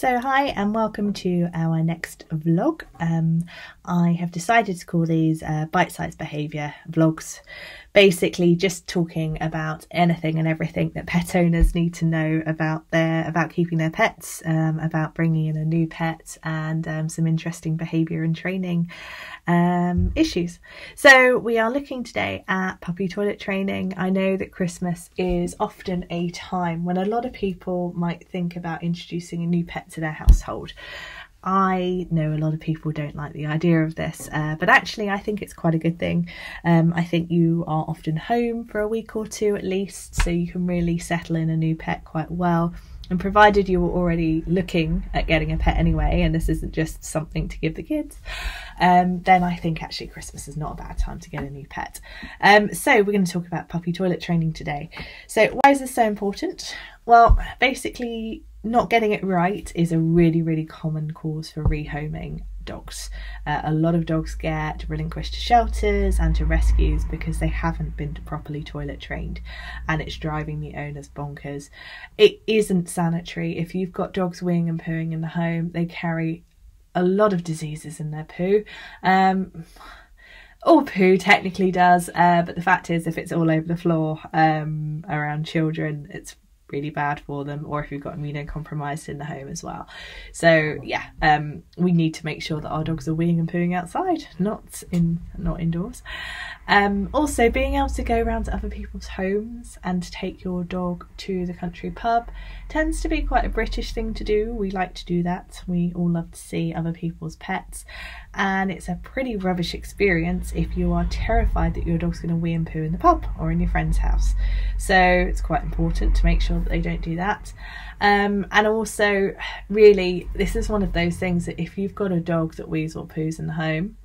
So, hi and welcome to our next vlog. Um, I have decided to call these uh, bite sized behaviour vlogs. Basically, just talking about anything and everything that pet owners need to know about their about keeping their pets, um, about bringing in a new pet, and um, some interesting behaviour and training um, issues. So, we are looking today at puppy toilet training. I know that Christmas is often a time when a lot of people might think about introducing a new pet to their household. I know a lot of people don't like the idea of this, uh, but actually, I think it's quite a good thing. Um, I think you are often home for a week or two at least, so you can really settle in a new pet quite well. And provided you were already looking at getting a pet anyway, and this isn't just something to give the kids, um, then I think actually Christmas is not a bad time to get a new pet. Um, so, we're going to talk about puppy toilet training today. So, why is this so important? Well, basically, not getting it right is a really, really common cause for rehoming dogs. Uh, a lot of dogs get relinquished to shelters and to rescues because they haven't been properly toilet trained and it's driving the owners bonkers. It isn't sanitary. If you've got dogs weeing and pooing in the home, they carry a lot of diseases in their poo. Um, all poo technically does, uh, but the fact is, if it's all over the floor um, around children, it's really bad for them or if you've got immunocompromised in the home as well. So yeah um, we need to make sure that our dogs are weeing and pooing outside not in not indoors. Um, also being able to go around to other people's homes and take your dog to the country pub tends to be quite a british thing to do. We like to do that. We all love to see other people's pets. And it's a pretty rubbish experience if you are terrified that your dog's going to wee and poo in the pub or in your friend's house. So it's quite important to make sure that they don't do that. Um, and also, really, this is one of those things that if you've got a dog that wees or poos in the home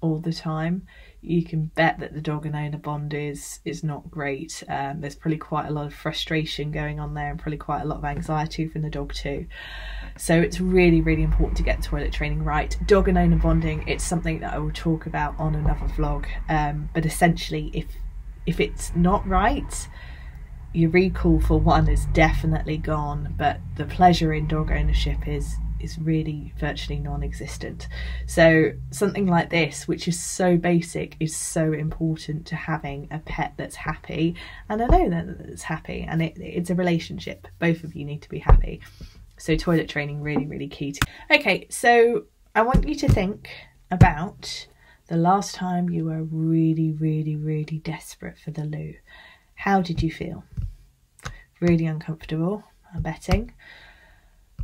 all the time, you can bet that the dog and owner bond is is not great. Um, there's probably quite a lot of frustration going on there, and probably quite a lot of anxiety from the dog too. So it's really, really important to get toilet training right. Dog and owner bonding, it's something that I will talk about on another vlog. Um, but essentially, if if it's not right, your recall for one is definitely gone, but the pleasure in dog ownership is is really virtually non-existent. So something like this, which is so basic, is so important to having a pet that's happy and a owner that's happy, and it, it's a relationship. Both of you need to be happy. So toilet training really, really key. To... Okay, so I want you to think about the last time you were really, really, really desperate for the loo. How did you feel? Really uncomfortable, I'm betting.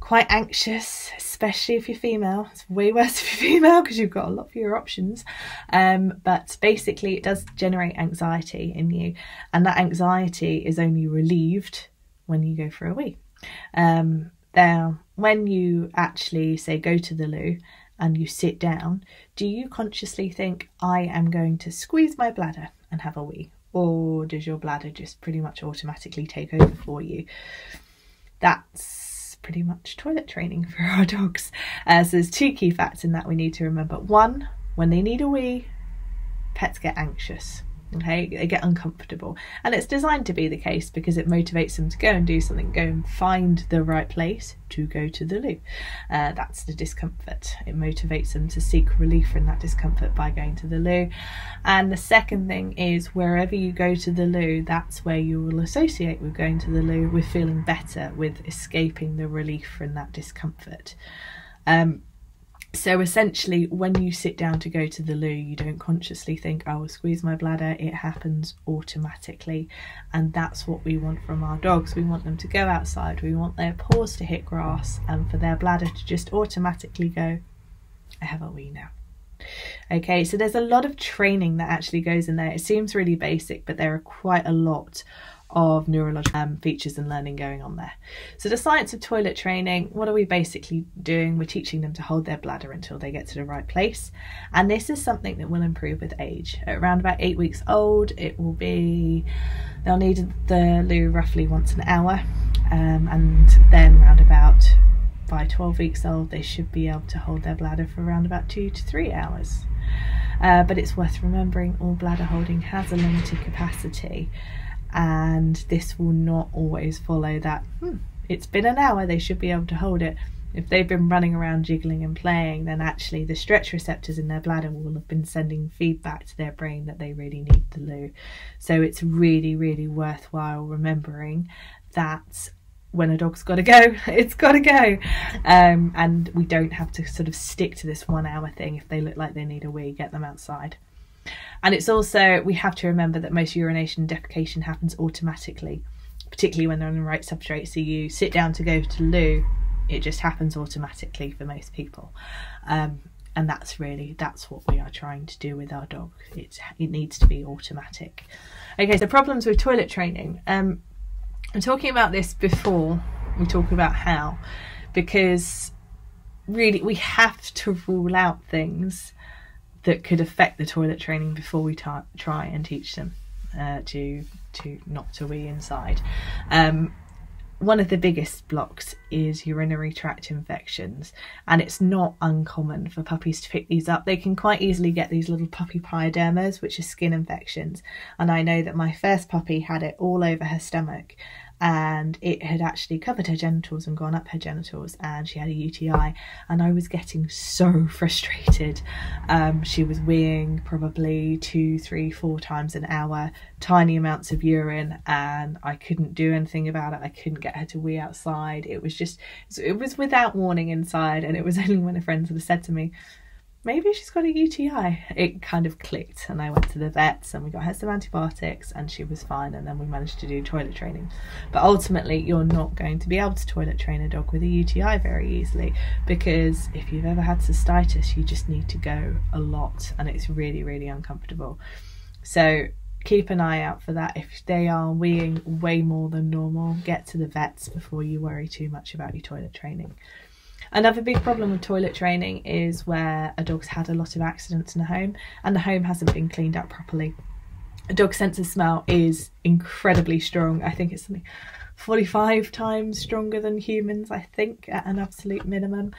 Quite anxious, especially if you're female. It's way worse if you're female because you've got a lot fewer options. Um, but basically, it does generate anxiety in you, and that anxiety is only relieved when you go for a wee. Um, now, when you actually say go to the loo and you sit down, do you consciously think, I am going to squeeze my bladder and have a wee? Or does your bladder just pretty much automatically take over for you? That's pretty much toilet training for our dogs. Uh, so there's two key facts in that we need to remember. One, when they need a wee, pets get anxious okay they get uncomfortable. And it's designed to be the case because it motivates them to go and do something go and find the right place to go to the loo. Uh, that's the discomfort. It motivates them to seek relief from that discomfort by going to the loo. And the second thing is wherever you go to the loo that's where you will associate with going to the loo with feeling better with escaping the relief from that discomfort. Um, so essentially, when you sit down to go to the loo, you don't consciously think, I will squeeze my bladder. It happens automatically. And that's what we want from our dogs. We want them to go outside, we want their paws to hit grass, and for their bladder to just automatically go, I have a wee now. Okay, so there's a lot of training that actually goes in there. It seems really basic, but there are quite a lot of neurological um, features and learning going on there. So, the science of toilet training, what are we basically doing? We're teaching them to hold their bladder until they get to the right place. And this is something that will improve with age. At around about eight weeks old, it will be, they'll need the loo roughly once an hour. Um, and then, around about by 12 weeks old, they should be able to hold their bladder for around about two to three hours. Uh, but it's worth remembering all bladder holding has a limited capacity and this will not always follow that hmm, it's been an hour they should be able to hold it If they've been running around jiggling and playing, then actually the stretch receptors in their bladder will have been sending feedback to their brain that they really need the loo. So it's really, really worthwhile remembering that when a dog's got to go, it's got to go. Um, and we don't have to sort of stick to this one hour thing. If they look like they need a wee, get them outside. And it's also, we have to remember that most urination defecation happens automatically, particularly when they're on the right substrate. So you sit down to go to loo, it just happens automatically for most people. Um, and that's really that's what we are trying to do with our dog it, it needs to be automatic okay so problems with toilet training um, I'm talking about this before we talk about how, because really we have to rule out things that could affect the toilet training before we try and teach them uh, to to not to wee inside. Um, one of the biggest blocks is urinary tract infections, and it's not uncommon for puppies to pick these up. They can quite easily get these little puppy pyodermas, which are skin infections. And I know that my first puppy had it all over her stomach, and it had actually covered her genitals and gone up her genitals and she had a UTI and I was getting so frustrated. Um, she was weeing probably two, three, four times an hour, tiny amounts of urine and I couldn't do anything about it. I couldn't get her to wee outside. It was just, it was without warning inside and it was only when a friend sort of said to me, maybe she's got a UTI. It kind of clicked, and I went to the vets and we got her some antibiotics, and she was fine. And then we managed to do toilet training. But ultimately, you're not going to be able to toilet train a dog with a UTI very easily because if you've ever had cystitis, you just need to go a lot, and it's really, really uncomfortable. So keep an eye out for that. If they are weeing way more than normal, get to the vets before you worry too much about your toilet training. Another big problem with toilet training is where a dog's had a lot of accidents in the home and the home hasn't been cleaned up properly. A dog's sense of smell is incredibly strong. I think it's something 45 times stronger than humans, I think, at an absolute minimum.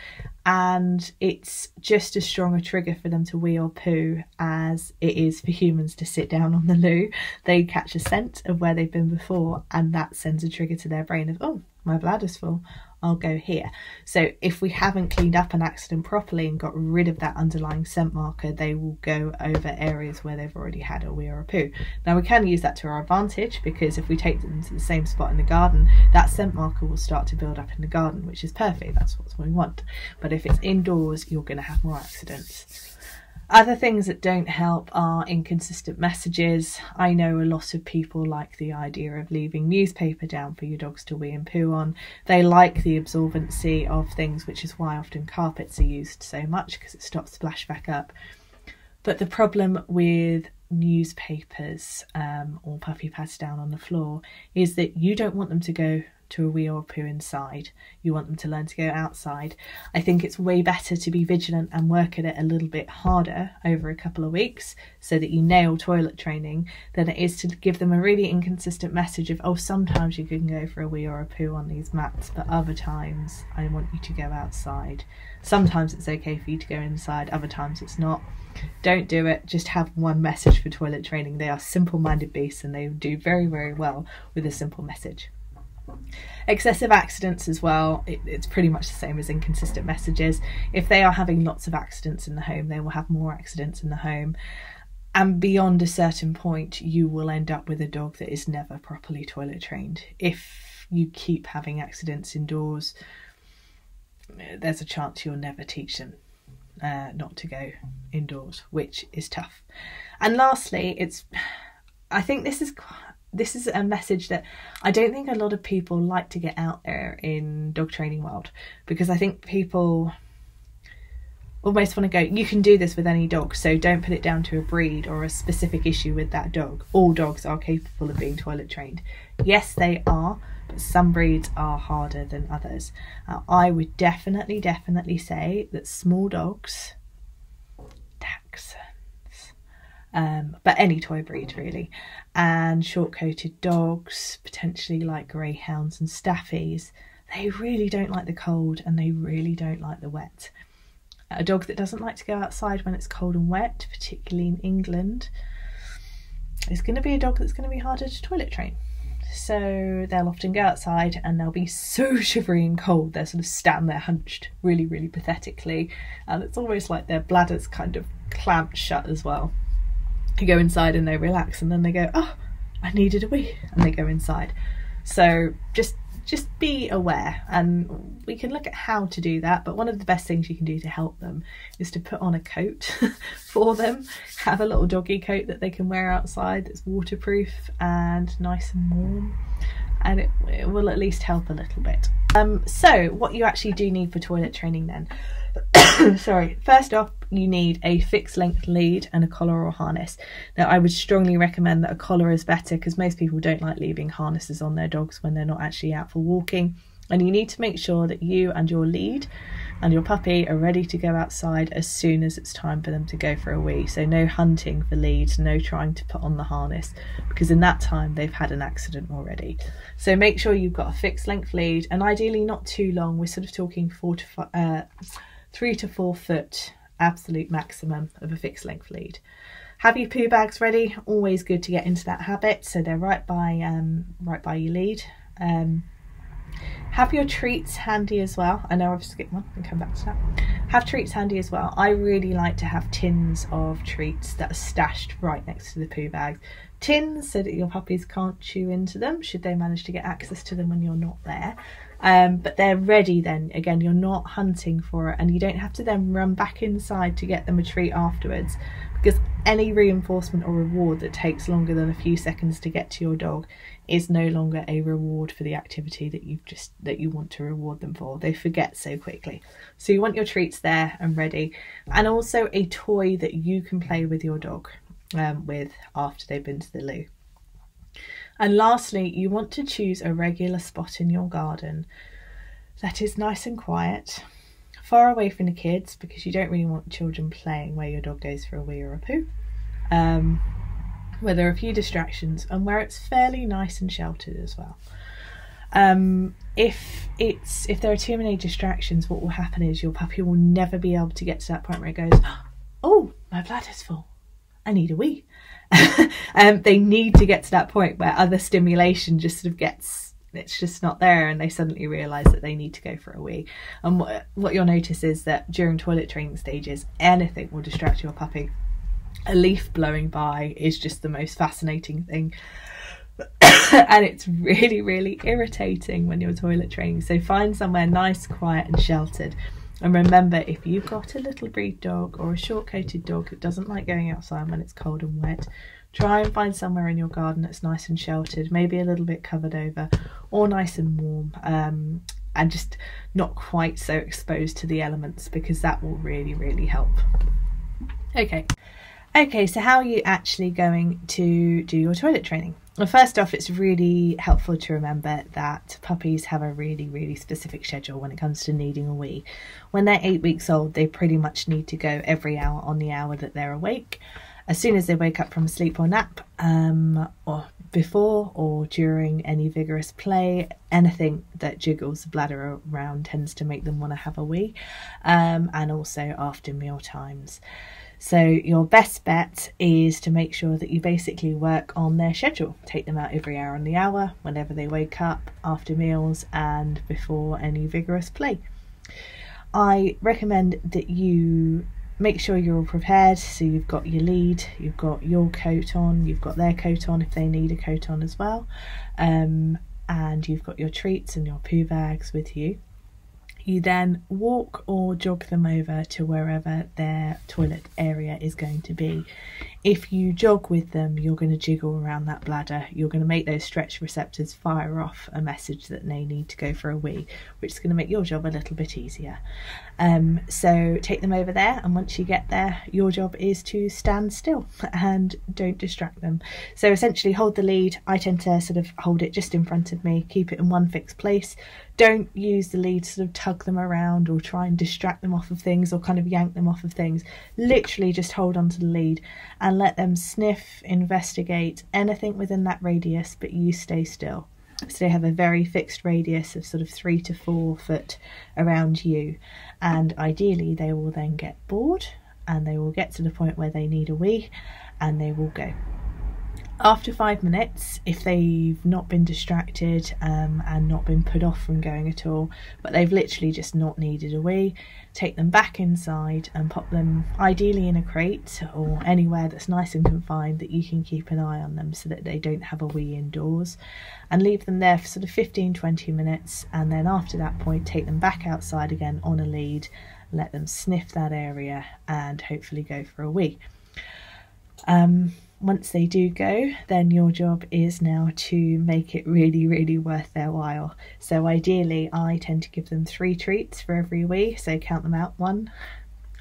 And it's just as strong a trigger for them to wee or poo as it is for humans to sit down on the loo. They catch a scent of where they've been before, and that sends a trigger to their brain of, oh, my bladder's full. I'll go here. So if we haven't cleaned up an accident properly and got rid of that underlying scent marker, they will go over areas where they've already had a wee or a poo. Now we can use that to our advantage because if we take them to the same spot in the garden, that scent marker will start to build up in the garden, which is perfect. That's what we want. But if it's indoors, you're going to have more accidents. Other things that don't help are inconsistent messages. I know a lot of people like the idea of leaving newspaper down for your dogs to wee and poo on. They like the absorbency of things, which is why often carpets are used so much because it stops splashback up. But the problem with newspapers um, or puppy pads down on the floor is that you don't want them to go to a wee or a poo inside. You want them to learn to go outside. I think it's way better to be vigilant and work at it a little bit harder over a couple of weeks so that you nail toilet training than it is to give them a really inconsistent message of, oh, sometimes you can go for a wee or a poo on these mats, but other times I want you to go outside. Sometimes it's okay for you to go inside, other times it's not. Don't do it. Just have one message for toilet training. They are simple minded beasts and they do very, very well with a simple message. Excessive accidents as well, it, it's pretty much the same as inconsistent messages. If they are having lots of accidents in the home, they will have more accidents in the home. And beyond a certain point, you will end up with a dog that is never properly toilet trained. If you keep having accidents indoors, there's a chance you'll never teach them uh, not to go indoors, which is tough. And lastly, it's I think this is this is a message that I don't think a lot of people like to get out there in dog training world because I think people almost want to go you can do this with any dog so don't put it down to a breed or a specific issue with that dog. All dogs are capable of being toilet trained. Yes they are but some breeds are harder than others. Uh, i would definitely definitely say that small dogs um, but any toy breed really, and short coated dogs, potentially like greyhounds and staffies, they really don't like the cold and they really don't like the wet. A dog that doesn't like to go outside when it's cold and wet, particularly in England, is going to be a dog that's going to be harder to toilet train. So they'll often go outside and they'll be so shivery and cold. They'll sort of stand there hunched really, really pathetically. And it's almost like their bladder's kind of clamped shut as well. They go inside and they relax and then they go, oh, I needed a wee. And they go inside. So just just be aware and we can look at how to do that but one of the best things you can do to help them is to put on a coat for them have a little doggy coat that they can wear outside that's waterproof and nice and warm and it, it will at least help a little bit um, so what you actually do need for toilet training then sorry first off you need a fixed length lead and a collar or harness. Now, I would strongly recommend that a collar is better because most people don't like leaving harnesses on their dogs when they're not actually out for walking. And you need to make sure that you and your lead and your puppy are ready to go outside as soon as it's time for them to go for a wee. So, no hunting for leads, no trying to put on the harness because in that time they've had an accident already. So, make sure you've got a fixed length lead and ideally not too long. We're sort of talking four to five, uh, three to four foot absolute maximum of a fixed length lead. Have your poo bags ready. Always good to get into that habit. So they're right by um, right by your lead. Um, have your treats handy as well. I know I've skipped one and come back to that. Have treats handy as well. I really like to have tins of treats that are stashed right next to the poo bags. Tins so that your puppies can't chew into them should they manage to get access to them when you're not there. Um, but they're ready then. Again, you're not hunting for it, and you don't have to then run back inside to get them a treat afterwards because any reinforcement or reward that takes longer than a few seconds to get to your dog is no longer a reward for the activity that you've just that you want to reward them for. They forget so quickly. So you want your treats there and ready and also a toy that you can play with your dog um, with after they've been to the loo and lastly, you want to choose a regular spot in your garden that is nice and quiet, far away from the kids because you don't really want children playing where your dog goes for a wee or a poo. Um, where there are a few distractions and where it's fairly nice and sheltered as well. Um, if it's if there are too many distractions, what will happen is your puppy will never be able to get to that point where it goes, "Oh, my bladder's full. I need a wee." um, they need to get to that point where other stimulation just sort of gets it's just not there and they suddenly realize that they need to go for a wee. And what, what you'll notice is that during toilet training stages anything will distract your puppy. A leaf blowing by is just the most fascinating thing. And it's really really irritating when you're toilet training. So find somewhere nice quiet and sheltered and remember, if you've got a little breed dog or a short coated dog that doesn't like going outside when it's cold and wet, try and find somewhere in your garden that's nice and sheltered, maybe a little bit covered over or nice and warm. Um, and just not quite so exposed to the elements because that will really, really help. Okay, okay, so how are you actually going to do your toilet training? Well, first off, it's really helpful to remember that puppies have a really, really specific schedule when it comes to needing a wee. When they're eight weeks old, they pretty much need to go every hour on the hour that they're awake. As soon as they wake up from sleep or nap, um, or before or during any vigorous play, anything that jiggles the bladder around tends to make them want to have a wee, um, and also after meal times. So your best bet is to make sure that you basically work on their schedule. Take them out every hour on the hour, whenever they wake up, after meals, and before any vigorous play. I recommend that you make sure you're all prepared. So you've got your lead, you've got your coat on, you've got their coat on if they need a coat on as well, um, and you've got your treats and your poo bags with you. You then walk or jog them over to wherever their toilet area is going to be. If you jog with them, you're going to jiggle around that bladder. You're going to make those stretch receptors fire off a message that they need to go for a wee, which is going to make your job a little bit easier. Um, so take them over there, and once you get there, your job is to stand still and don't distract them. So essentially, hold the lead. I tend to sort of hold it just in front of me, keep it in one fixed place. Don't use the lead to sort of tug them around or try and distract them off of things or kind of yank them off of things. Literally, just hold on to the lead and let them sniff, investigate anything within that radius, but you stay still. So they have a very fixed radius of sort of three to four foot around you, and ideally they will then get bored and they will get to the point where they need a wee and they will go. After five minutes, if they've not been distracted um, and not been put off from going at all, but they've literally just not needed a wee, take them back inside and pop them ideally in a crate or anywhere that's nice and confined that you can keep an eye on them so that they don't have a wee indoors. And leave them there for sort of 15 20 minutes and then after that point take them back outside again on a lead let them sniff that area and hopefully go for a wee. Um, once they do go, then your job is now to make it really, really worth their while. So, ideally, I tend to give them three treats for every wee. So, count them out one,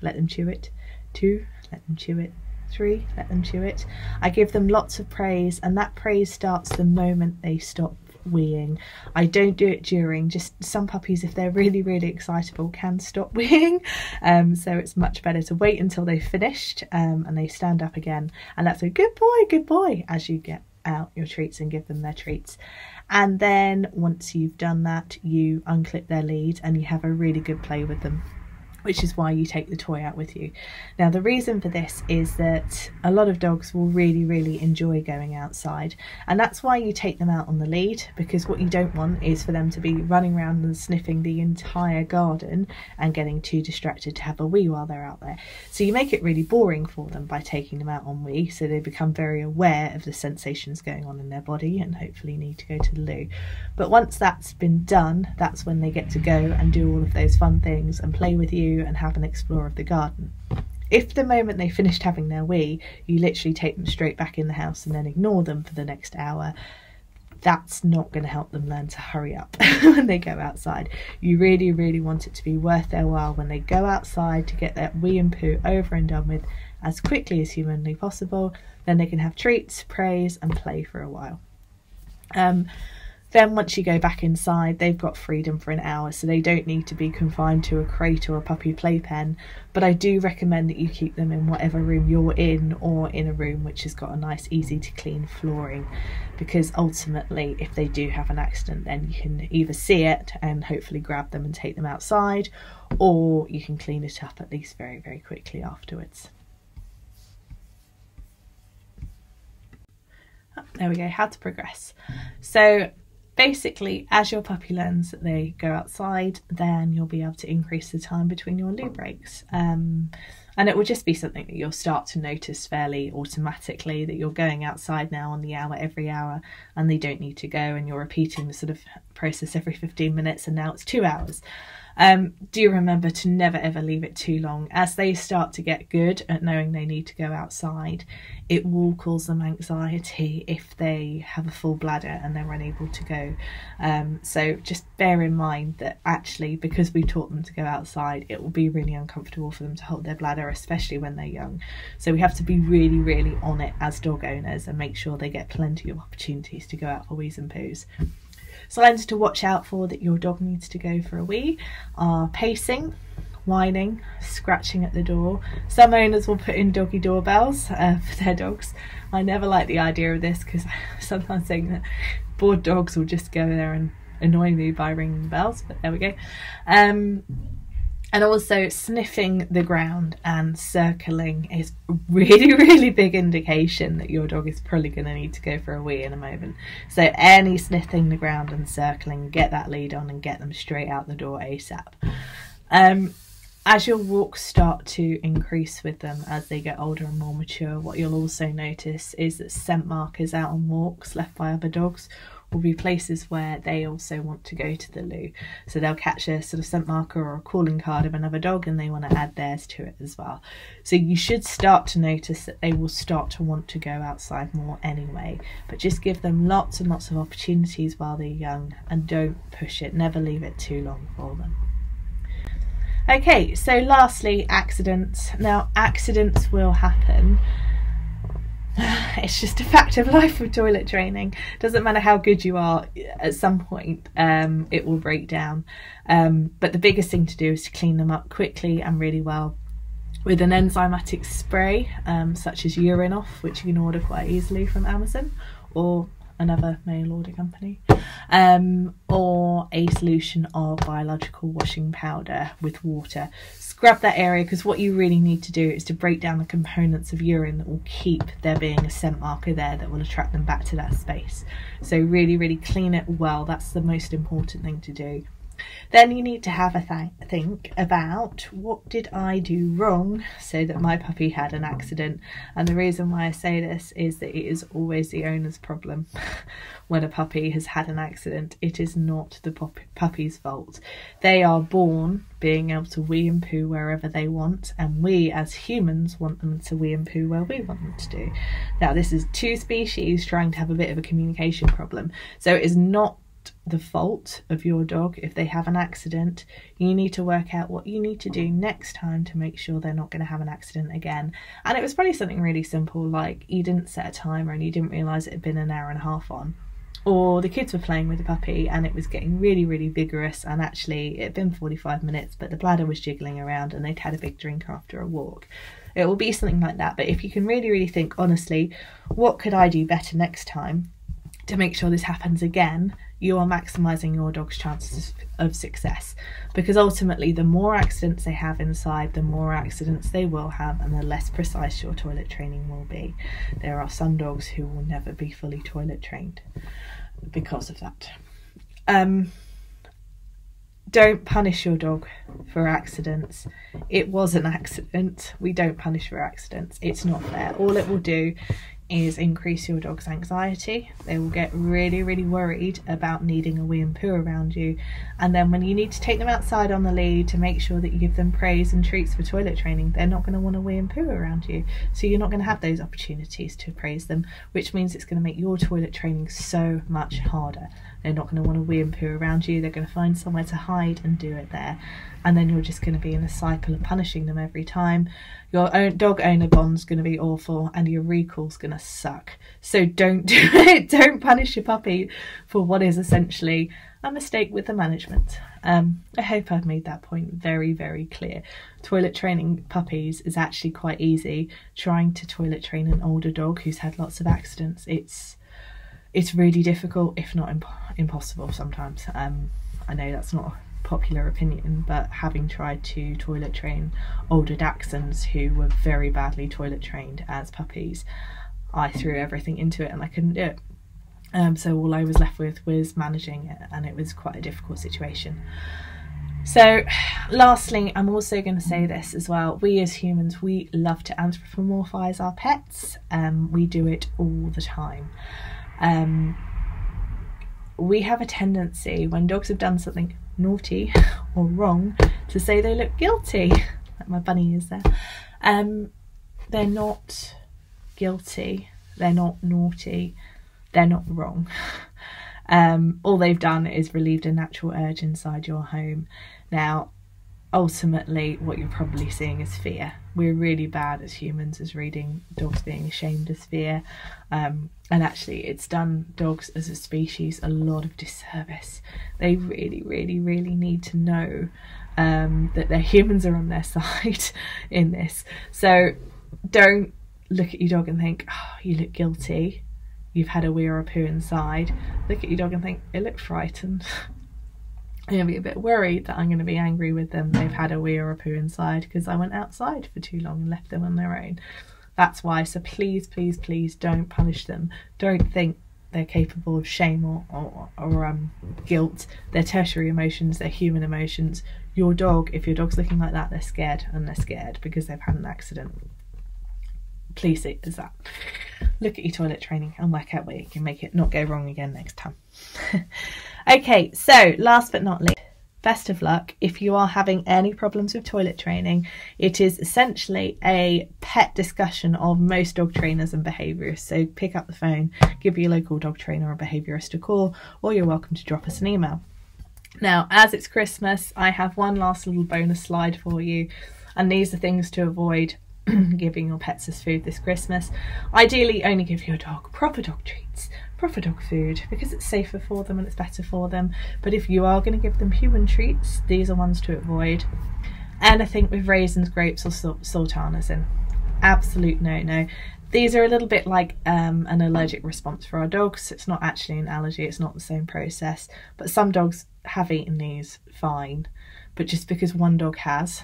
let them chew it, two, let them chew it, three, let them chew it. I give them lots of praise, and that praise starts the moment they stop weeing. I don't do it during, just some puppies, if they're really, really excitable, can stop weeing. Um, so it's much better to wait until they've finished um, and they stand up again. And that's a good boy, good boy, as you get out your treats and give them their treats. And then once you've done that, you unclip their lead and you have a really good play with them which is why you take the toy out with you. Now, the reason for this is that a lot of dogs will really, really enjoy going outside, and that's why you take them out on the lead because what you don't want is for them to be running around and sniffing the entire garden and getting too distracted to have a wee while they're out there. So, you make it really boring for them by taking them out on wee so they become very aware of the sensations going on in their body and hopefully need to go to the loo. But once that's been done, that's when they get to go and do all of those fun things and play with you and have an explore of the garden. If the moment they finished having their wee, you literally take them straight back in the house and then ignore them for the next hour, that's not going to help them learn to hurry up when they go outside. You really, really want it to be worth their while when they go outside to get that wee and poo over and done with as quickly as humanly possible. Then they can have treats, praise, and play for a while. Um, then, once you go back inside, they've got freedom for an hour, so they don't need to be confined to a crate or a puppy playpen. But I do recommend that you keep them in whatever room you're in, or in a room which has got a nice, easy to clean flooring, because ultimately, if they do have an accident, then you can either see it and hopefully grab them and take them outside, or you can clean it up at least very, very quickly afterwards. There we go, how to progress. So basically, as your puppy learns that they go outside, then you'll be able to increase the time between your loo breaks. Um, and it will just be something that you'll start to notice fairly automatically that you're going outside now on the hour every hour and they don't need to go and you're repeating the sort of process every 15 minutes and now it's two hours um, do remember to never ever leave it too long. As they start to get good at knowing they need to go outside, it will cause them anxiety if they have a full bladder and they're unable to go. Um, so just bear in mind that actually, because we taught them to go outside, it will be really uncomfortable for them to hold their bladder, especially when they're young. So we have to be really, really on it as dog owners and make sure they get plenty of opportunities to go out for wees and poos. Signs to watch out for that your dog needs to go for a wee are pacing, whining, scratching at the door. Some owners will put in doggy doorbells uh, for their dogs. I never like the idea of this because I sometimes think that bored dogs will just go there and annoy me by ringing bells, but there we go. Um, and also sniffing the ground and circling is really really big indication that your dog is probably going to need to go for a wee in a moment. So any sniffing the ground and circling get that lead on and get them straight out the door asap um, as your walks start to increase with them as they get older and more mature what you'll also notice is that scent markers out on walks left by other dogs will be places where they also want to go to the loo. So they'll catch a sort of scent marker or a calling card of another dog and they want to add theirs to it as well. So you should start to notice that they will start to want to go outside more anyway. But just give them lots and lots of opportunities while they're young and don't push it, never leave it too long for them. Okay, so lastly, accidents. Now, accidents will happen it's just a fact of life with toilet training. Doesn't matter how good you are, at some point um, it will break down. Um, but the biggest thing to do is to clean them up quickly and really well with an enzymatic spray, um, such as Urine Off, which you can order quite easily from Amazon, or another mail order company, um, or a solution of biological washing powder with water. Scrub that area because what you really need to do is to break down the components of urine that will keep there being a scent marker there that will attract them back to that space. So, really, really clean it well. That's the most important thing to do. Then you need to have a th- think about what did I do wrong so that my puppy had an accident. And the reason why I say this is that it is always the owner's problem. when a puppy has had an accident, it is not the pup- puppy's fault. They are born being able to wee and poo wherever they want, and we as humans want them to wee and poo where we want them to do. Now, this is two species trying to have a bit of a communication problem. So it is not the fault of your dog if they have an accident. You need to work out what you need to do next time to make sure they're not going to have an accident again. And it was probably something really simple like you didn't set a timer and you didn't realise it had been an hour and a half on. Or the kids were playing with the puppy and it was getting really, really vigorous, and actually it had been 45 minutes, but the bladder was jiggling around and they'd had a big drink after a walk. It will be something like that, but if you can really, really think honestly, what could I do better next time to make sure this happens again? You are maximizing your dog's chances of success because ultimately the more accidents they have inside the more accidents they will have and the less precise your toilet training will be there are some dogs who will never be fully toilet trained because of that um, don't punish your dog for accidents. It was an accident. We don't punish for accidents. It's not fair. All it will do is increase your dog's anxiety. They will get really, really worried about needing a wee and poo around you. And then when you need to take them outside on the lead to make sure that you give them praise and treats for toilet training, they're not going to want to wee and poo around you. So you're not going to have those opportunities to praise them, which means it's going to make your toilet training so much harder. They're not going to want to wee and poo around you. They're going to find somewhere to hide and do it there. And then you're just going to be in a cycle of punishing them every time. Your own dog owner bond's going to be awful and your recall's going to suck. So don't do it. Don't punish your puppy for what is essentially a mistake with the management. Um, I hope I've made that point very, very clear. Toilet training puppies is actually quite easy. Trying to toilet train an older dog who's had lots of accidents, it's it's really difficult, if not imp- impossible sometimes. Um, I know that's not popular opinion, but having tried to toilet train older Dachshunds who were very badly toilet trained as puppies, I threw everything into it and I couldn't do it. Um, so all I was left with was managing it, and it was quite a difficult situation. So, lastly, I'm also going to say this as well. We as humans, we love to anthropomorphize our pets. Um, we do it all the time. Um, we have a tendency when dogs have done something naughty or wrong to say they look guilty. Like my bunny is there. Um, they're not guilty. They're not naughty. They're not wrong. Um, all they've done is relieved a natural urge inside your home. Now, ultimately what you're probably seeing is fear. We're really bad as humans as reading dogs being ashamed as fear. Um, and actually, it's done dogs as a species a lot of disservice. They really, really, really need to know um, that their humans are on their side in this. So don't look at your dog and think, oh, you look guilty. You've had a wee or a poo inside. Look at your dog and think, it looked frightened. I'm going to be a bit worried that I'm going to be angry with them. They've had a wee or a poo inside because I went outside for too long and left them on their own. That's why. So please, please, please don't punish them. Don't think they're capable of shame or, or, or um, guilt. They're tertiary emotions, they're human emotions. Your dog, if your dog's looking like that, they're scared and they're scared because they've had an accident. Please see as that. Look at your toilet training and work out where you can make it not go wrong again next time. okay, so last but not least, best of luck if you are having any problems with toilet training. It is essentially a pet discussion of most dog trainers and behaviourists. So pick up the phone, give your local dog trainer or behaviourist a call, or you're welcome to drop us an email. Now, as it's Christmas, I have one last little bonus slide for you, and these are things to avoid giving your pets as food this Christmas. Ideally, only give your dog proper dog treats, proper dog food, because it's safer for them and it's better for them. But if you are going to give them human treats, these are ones to avoid. Anything with raisins, grapes, or sultanas in. absolute no no. These are a little bit like um, an allergic response for our dogs. It's not actually an allergy, it's not the same process. But some dogs have eaten these fine. But just because one dog has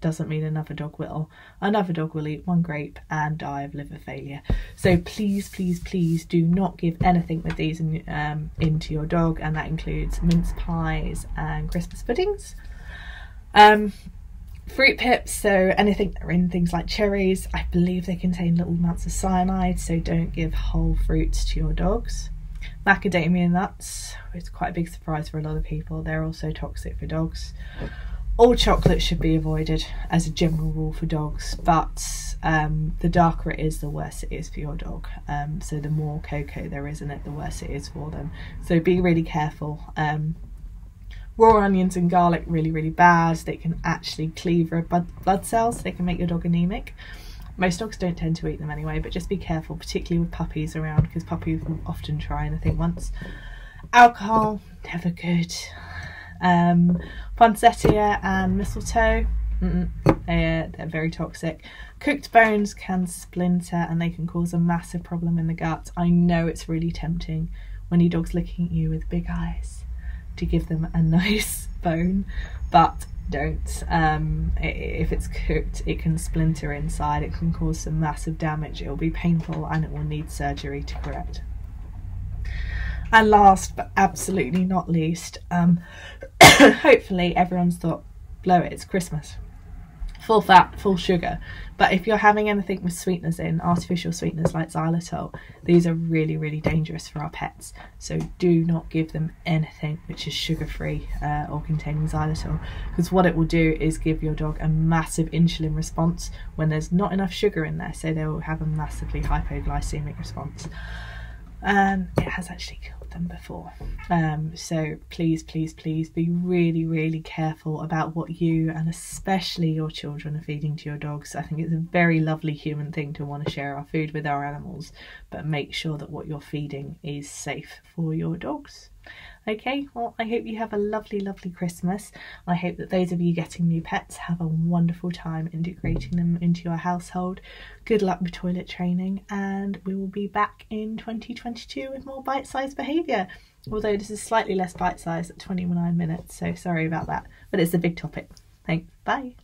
doesn't mean another dog will. Another dog will eat one grape and die of liver failure. So please, please, please do not give anything with these in, um, into your dog, and that includes mince pies and Christmas puddings. Um, Fruit pips, so anything that are in things like cherries, I believe they contain little amounts of cyanide, so don't give whole fruits to your dogs. Macadamia nuts, it's quite a big surprise for a lot of people, they're also toxic for dogs. All chocolate should be avoided as a general rule for dogs, but um, the darker it is, the worse it is for your dog. Um, so the more cocoa there is in it, the worse it is for them. So be really careful. Um, raw onions and garlic really really bad they can actually cleave red blood cells they can make your dog anemic most dogs don't tend to eat them anyway but just be careful particularly with puppies around because puppies often try anything once alcohol never good um, poinsettia and mistletoe. They're, they're very toxic. Cooked bones can splinter and they can cause a massive problem in the gut. I know it's really tempting when your dog's looking at you with big eyes to give them a nice bone, but don't. Um, if it's cooked, it can splinter inside, it can cause some massive damage, it will be painful, and it will need surgery to correct. And last but absolutely not least, um, hopefully everyone's thought, blow it, it's Christmas full fat, full sugar. But if you're having anything with sweeteners in, artificial sweeteners like xylitol, these are really, really dangerous for our pets. So do not give them anything which is sugar free uh, or containing xylitol, because what it will do is give your dog a massive insulin response when there's not enough sugar in there. So they will have a massively hypoglycemic response. Um, it has actually killed them before. Um, so please, please, please be really, really careful about what you and especially your children are feeding to your dogs. I think it's a very lovely human thing to want to share our food with our animals, but make sure that what you're feeding is safe for your dogs. Okay, well, I hope you have a lovely, lovely Christmas. I hope that those of you getting new pets have a wonderful time integrating them into your household. Good luck with toilet training, and we will be back in 2022 with more bite sized behaviour. Although this is slightly less bite sized at 29 minutes, so sorry about that, but it's a big topic. Thanks, bye.